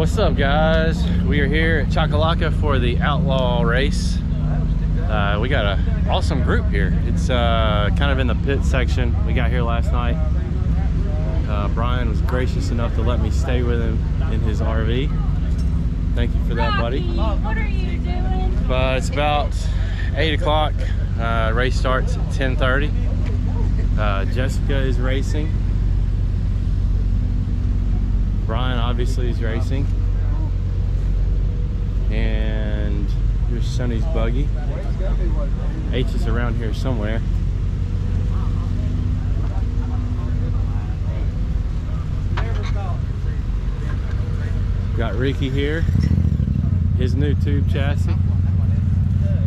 What's up guys? We are here at Choccolocco for the Outlaw race. Uh, we got an awesome group here. It's uh, kind of in the pit section. We got here last night. Uh, Brian was gracious enough to let me stay with him in his RV. Thank you for that, buddy. What are you doing? But it's about 8 o'clock. Uh, race starts at 10.30. Uh, Jessica is racing. Brian obviously is racing. And here's Sonny's buggy. H is around here somewhere. Got Ricky here. His new tube chassis.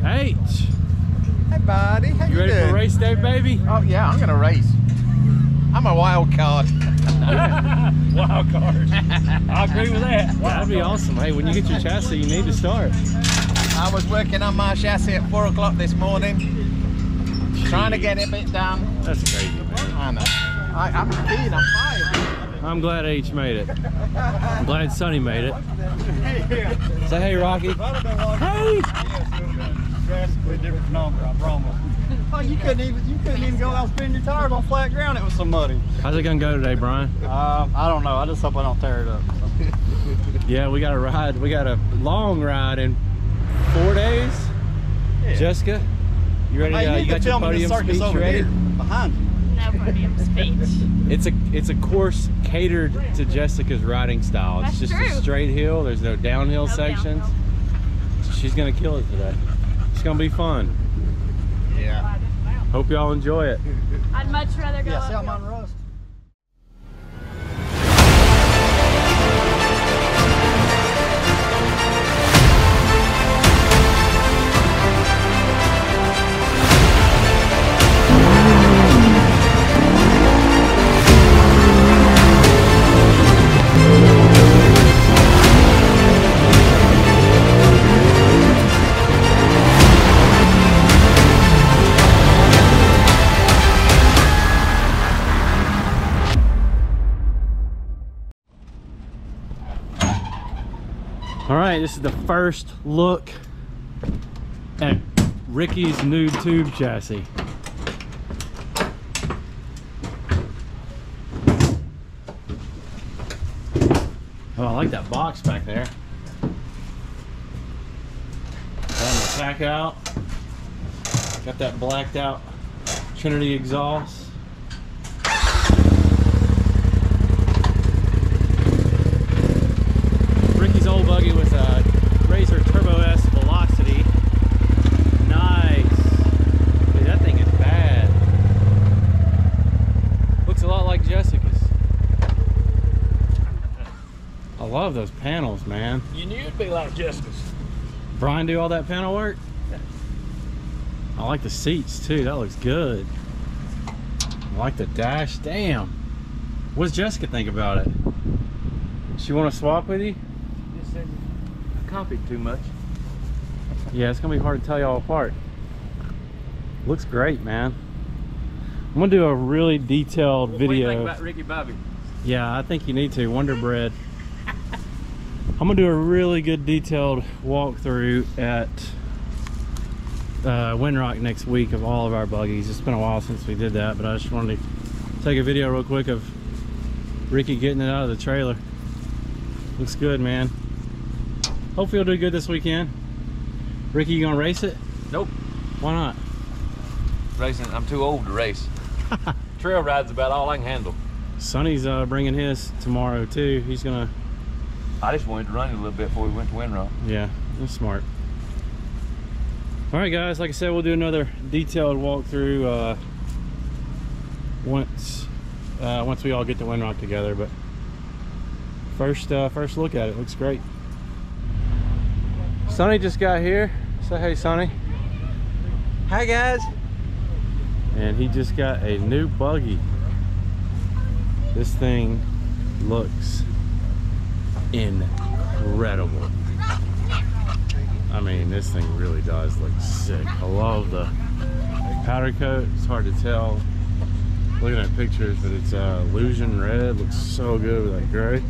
H! Hey, buddy. How You ready doing? for race day, baby? Oh yeah, I'm gonna race. I'm a wild card. Wild card. I agree with that. That'd be awesome. Hey, when you get your chassis, you need to start. I was working on my chassis at four o'clock this morning, trying to get it bit done. That's crazy, man. I know. I, I'm keen. I'm fired. I'm glad H made it. I'm glad Sonny made it. Say hey, Rocky. Hey! Drastically different number, I promise. Oh, you couldn't even you couldn't even go out and spin your tires on flat ground. It was so muddy. How's it gonna go today, Brian? Um, I don't know. I just hope I don't tear it up. Yeah, we got a ride. We got a long ride in four days. Yeah. Jessica, you ready? Hey, uh, you you got your podium speech over ready? here behind you. No podium speech. It's a it's a course catered to Jessica's riding style. It's That's just a straight hill. There's no downhill No sections. downhill. She's gonna kill it today. It's gonna be fun. Yeah. Hope y'all enjoy it. I'd much rather go Yeah, see how up mine this is the first look at Ricky's new tube chassis. Oh, I like that box back there. Got the pack out. Got that blacked out Trinity exhaust. Ricky's old buggy was a RZR Turbo S Velocity. Nice. Dude, that thing is bad. Looks a lot like Jessica's. I love those panels, man. You knew it'd be like Jessica's. Brian do all that panel work? I like the seats too. That looks good. I like the dash. Damn. What's Jessica think about it? She want to swap with you? I copied too much. Yeah, it's gonna be hard to tell y'all apart. Looks great, man. I'm gonna do a really detailed video. What do you think about Ricky Bobby? Yeah, I think you need to. Wonder Bread. I'm gonna do a really good detailed walkthrough at uh, Windrock next week of all of our buggies. It's been a while since we did that, but I just wanted to take a video real quick of Ricky getting it out of the trailer. Looks good, man. Hopefully he'll do good this weekend. Ricky, you gonna race it? Nope. Why not? Racing, I'm too old to race. Trail ride's about all I can handle. Sonny's uh, bringing his tomorrow too. He's gonna, I just wanted to run it a little bit before we went to Windrock. yeah, that's smart. All right, guys. Like I said, we'll do another detailed walkthrough uh, once uh, once we all get to Windrock together. But first, uh, first look at it. Looks great. Sonny just got here. Say hey, Sonny. Hi guys. and he just got a new buggy. This thing looks incredible. I mean, this thing really does look sick. I love the powder coat. It's hard to tell looking at pictures, but it's uh, illusion red. Looks so good with that gray.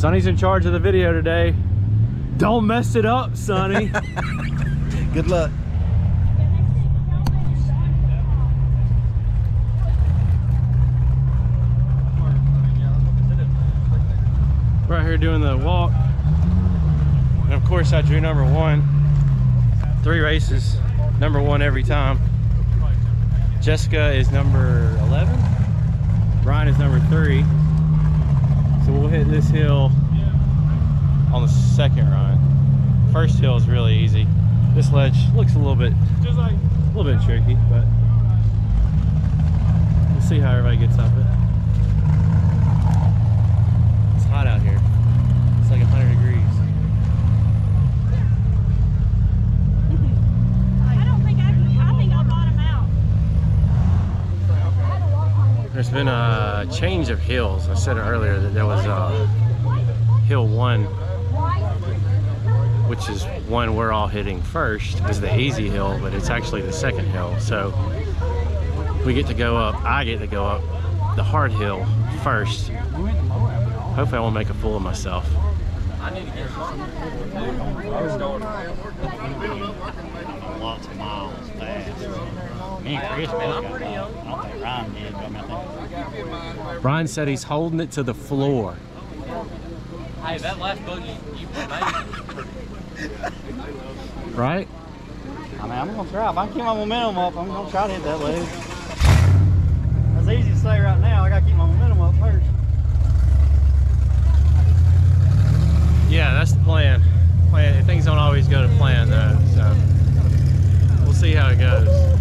Sonny's in charge of the video today. Don't mess it up, Sonny. Good luck. right here doing the walk. And of course I drew number one. Three races, number one every time. Jessica is number 11. Ryan is number three. So we'll hit this hill on the second run. First hill is really easy. This ledge looks a little bit, like, a little bit tricky, but we'll see how everybody gets up it. It's hot out here. It's like 100 degrees. I don't think I can, I think I'll bottom out. There's been a change of hills. I said earlier that there was uh, hill one, which is one we're all hitting first, is the easy hill, but it's actually the second hill. So we get to go up, I get to go up the hard hill first. Hopefully I won't make a fool of myself. lots of miles fast. Me and Chris. I Ryan did, but I I think Brian said he's holding it to the floor. Hey, that last buggy you made. Right? I mean, I'm gonna try. If I keep my momentum up, I'm gonna try to hit that leg. That's easy to say right now. I gotta keep my momentum up first. Yeah, that's the plan. Plan. Things don't always go to plan though, so we'll see how it goes.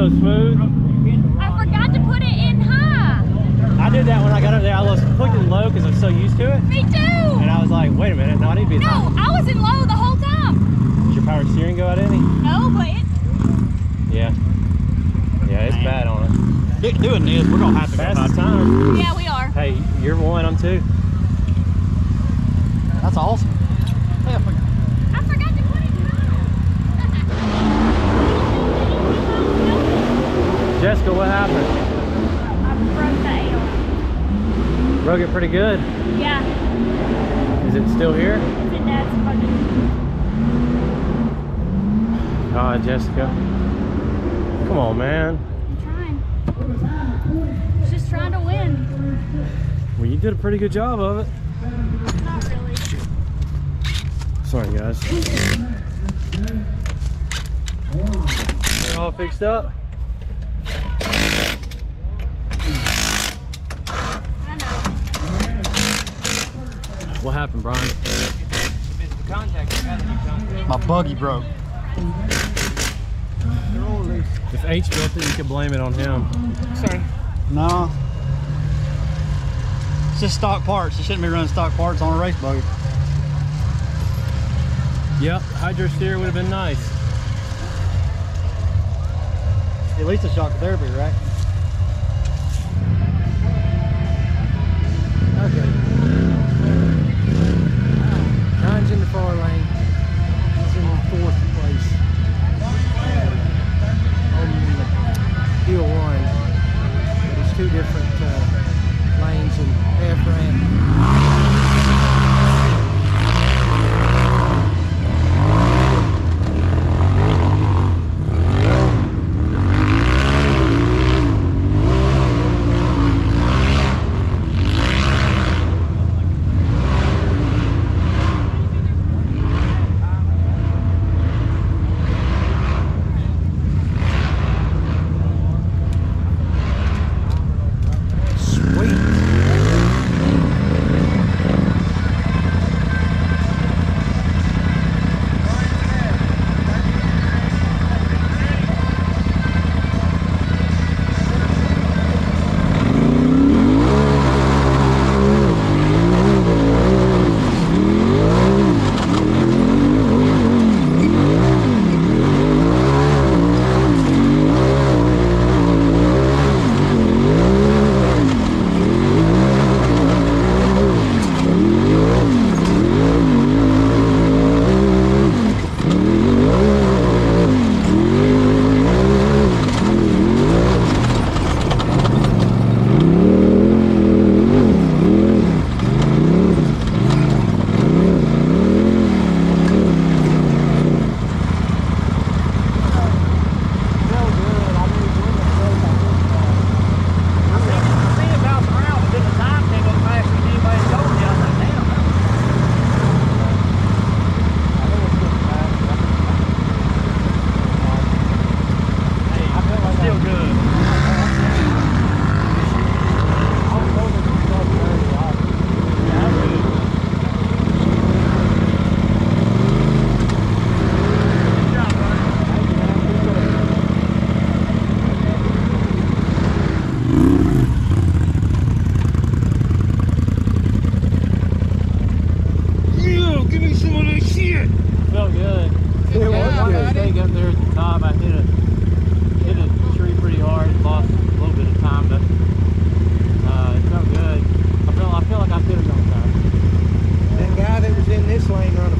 so smooth. Rug it pretty good. Yeah. Is it still here? It's in Dad's pocket. Ah, Jessica. Come on, man. I'm trying. I'm just trying to win. Well, you did a pretty good job of it. Not really. Sorry, guys. all fixed up? What happened, Brian? My buggy broke. If H built it, you could blame it on him. Sorry. No. It's just stock parts. You shouldn't be running stock parts on a race buggy. Yep, hydro steer would have been nice. At least a shock therapy, right? Okay. He's in the far lane. He's in fourth place. On the hill one. But it's two different uh, lanes and half ramp. in this lane on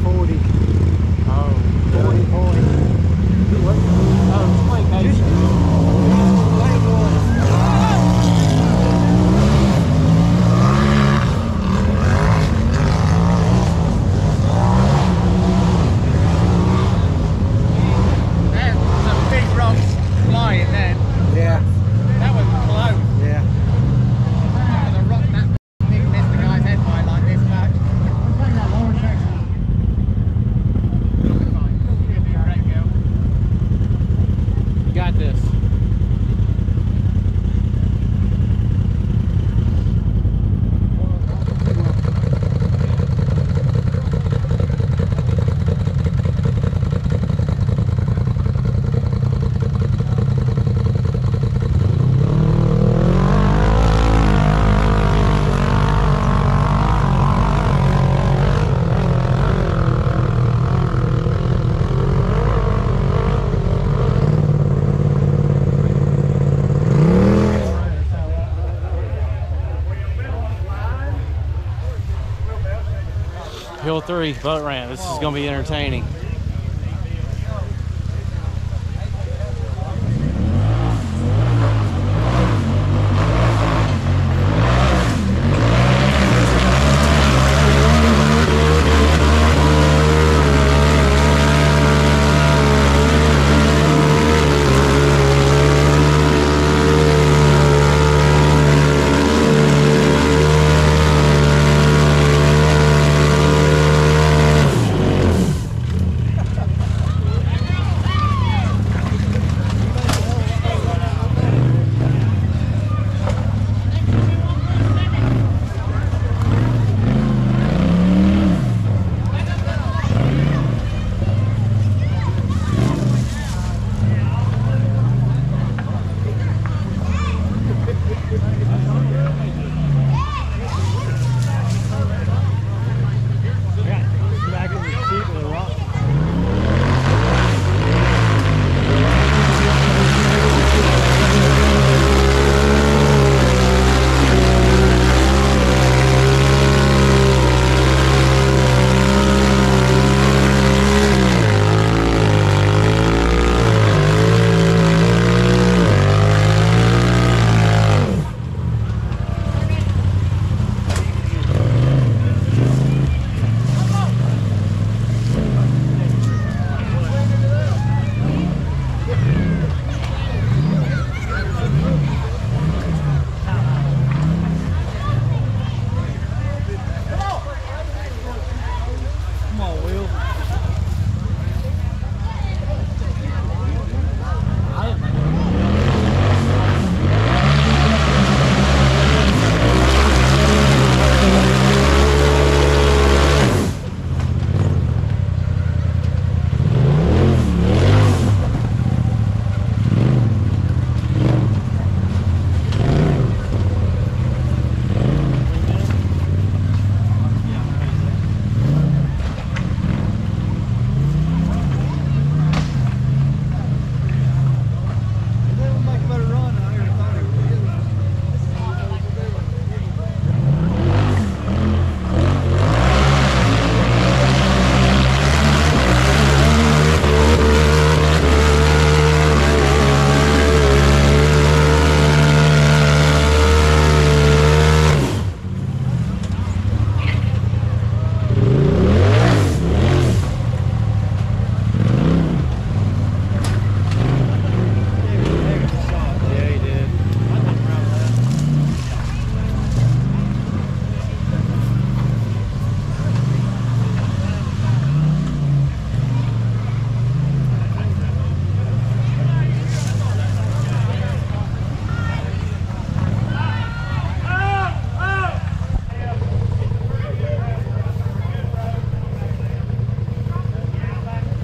Three boat ramp. This is going to be entertaining.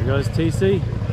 guys, TC.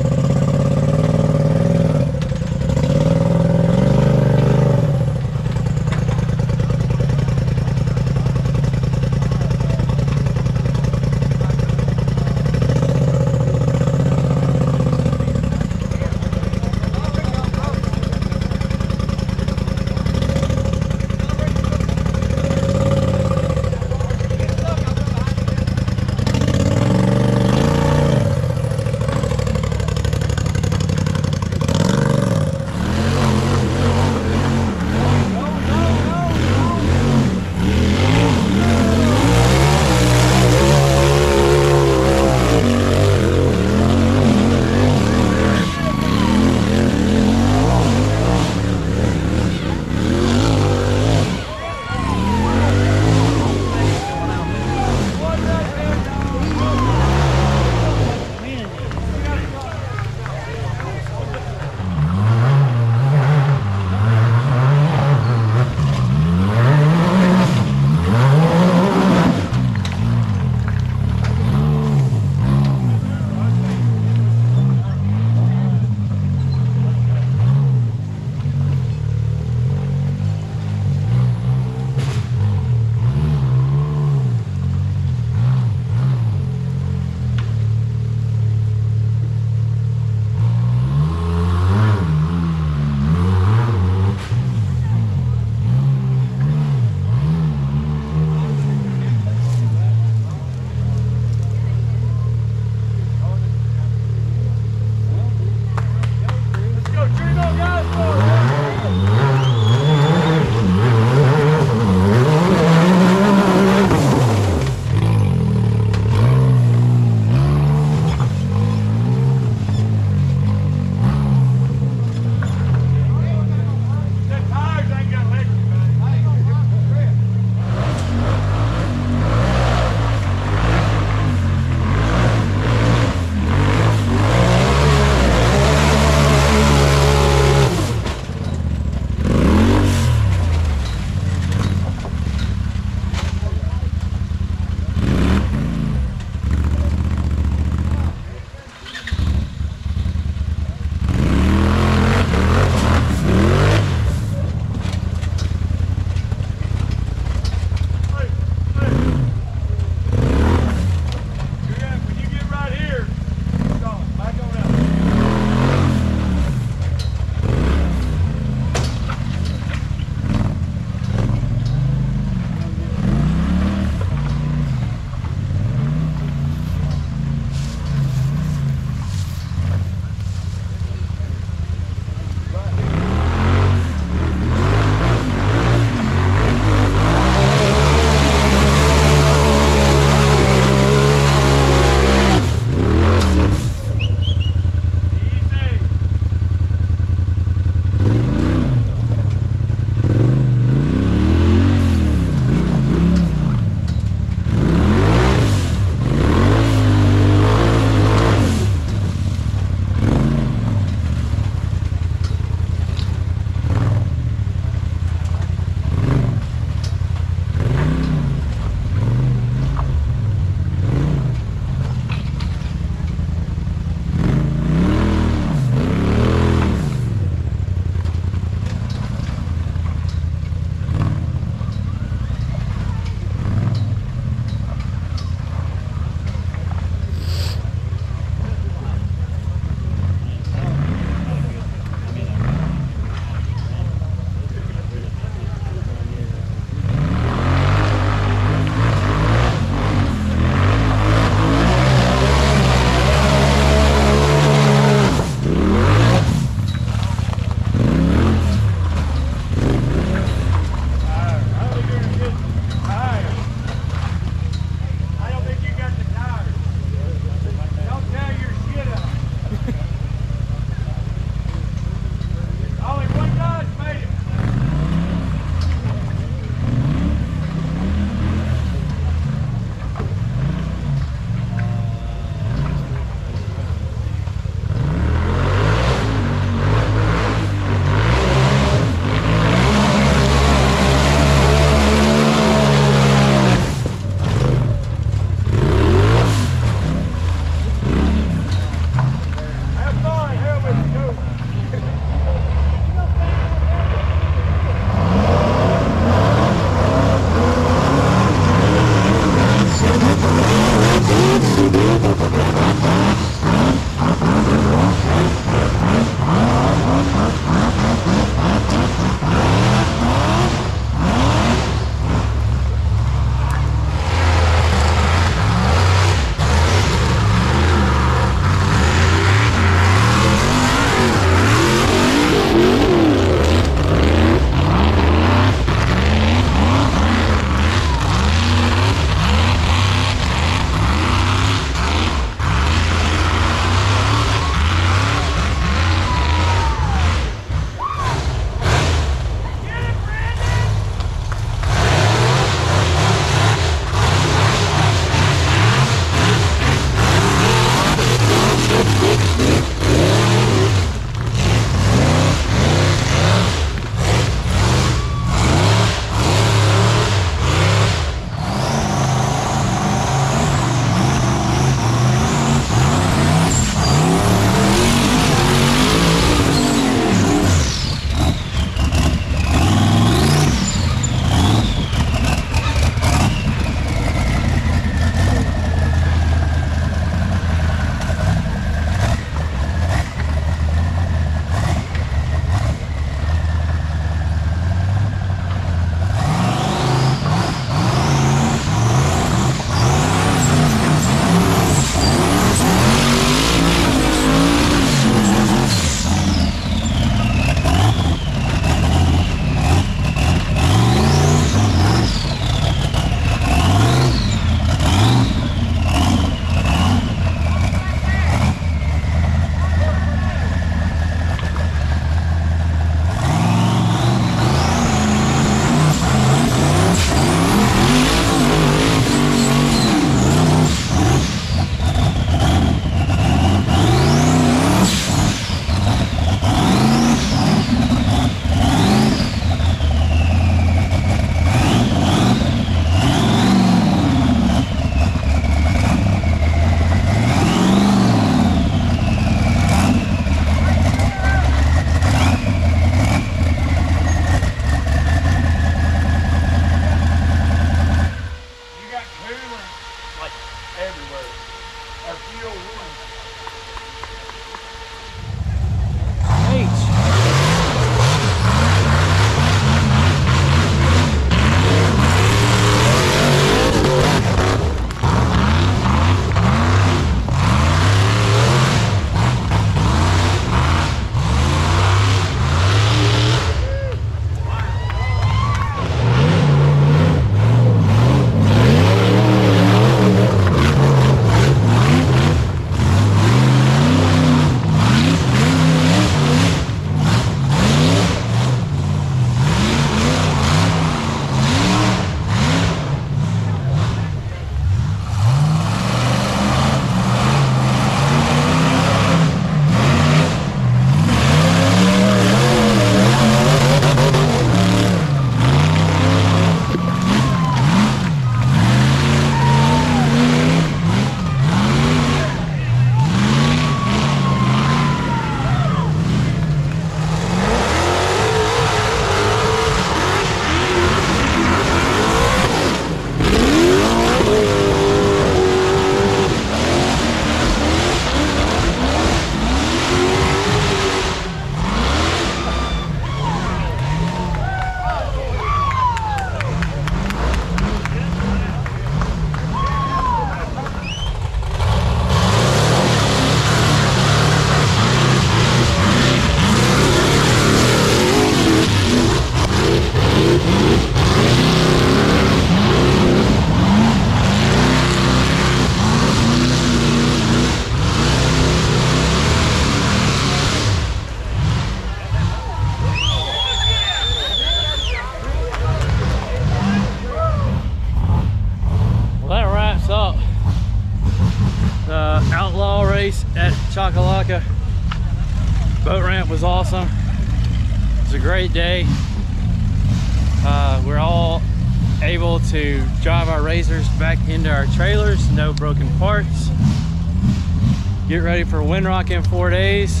For Windrock in four days.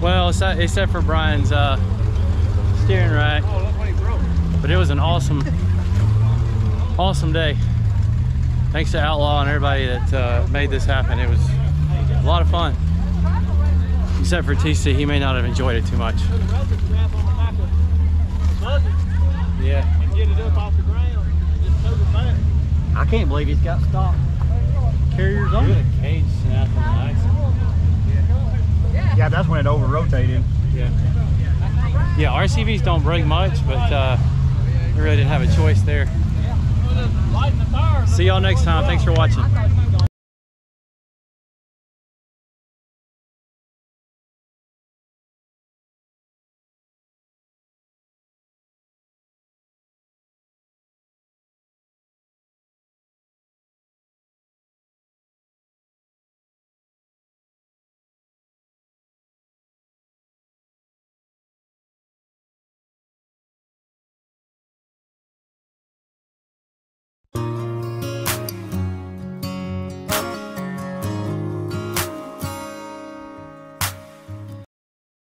Well, except, except for Brian's uh, steering rack. But it was an awesome, awesome day. Thanks to Outlaw and everybody that uh, made this happen. It was a lot of fun. Except for TC, he may not have enjoyed it too much. Yeah. I can't believe he's got stock carriers on it. cage snap on Yeah, that's when it over rotated. Yeah. Yeah, RCVs don't break much, but uh, we really didn't have a choice there. Lighten the tires. See y'all next time. Thanks for watching.